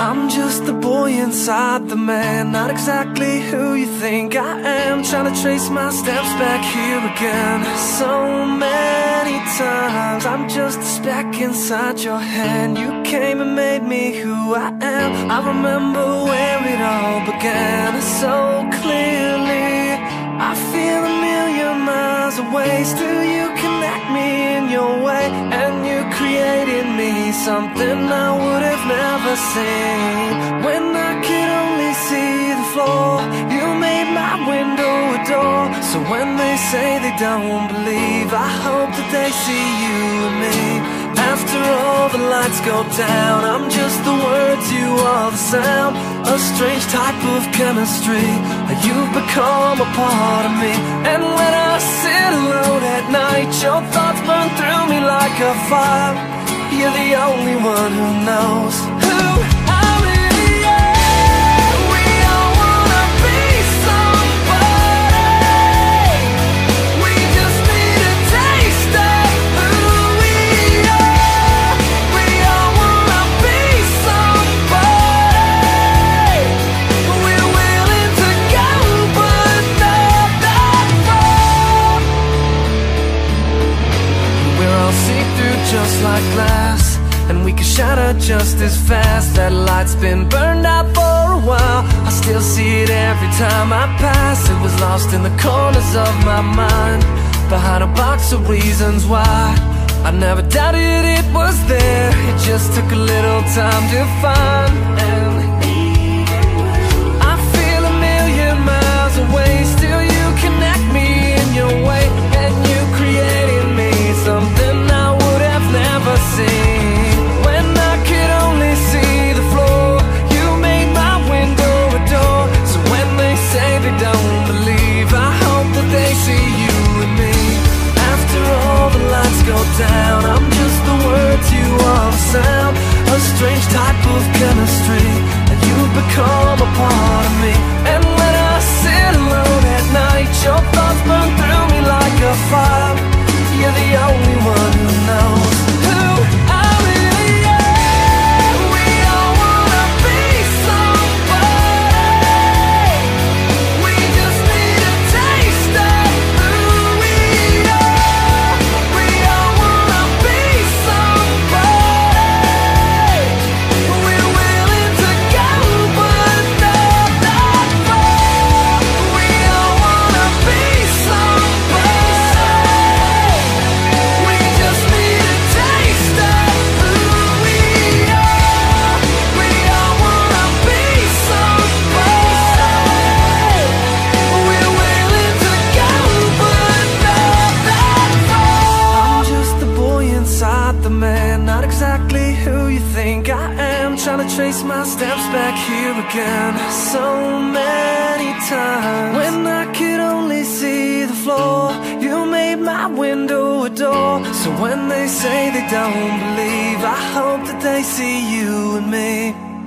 I'm just the boy inside the man. Not exactly who you think I am. Trying to trace my steps back here again. So many times I'm just a speck inside your hand. You came and made me who I am. I remember where it all began. So clearly I feel a million miles away. Still you connect me in your way. And you created me something I have never seen. When I could only see the floor You made my window a door. So when they say they don't believe I hope that they see you and me. After all the lights go down I'm just the words, you are the sound. A strange type of chemistry You've become a part of me. And when I sit alone at night Your thoughts burn through me like a fire You're the only one who knows. Who just like glass And we can shatter just as fast. That light's been burned out for a while. I still see it every time I pass. It was lost in the corners of my mind Behind a box of reasons why. I never doubted it was there. It just took a little time to find down. I'm to trace my steps back here again So many times. When I could only see the floor You made my window a door. So when they say they don't believe I hope that they see you and me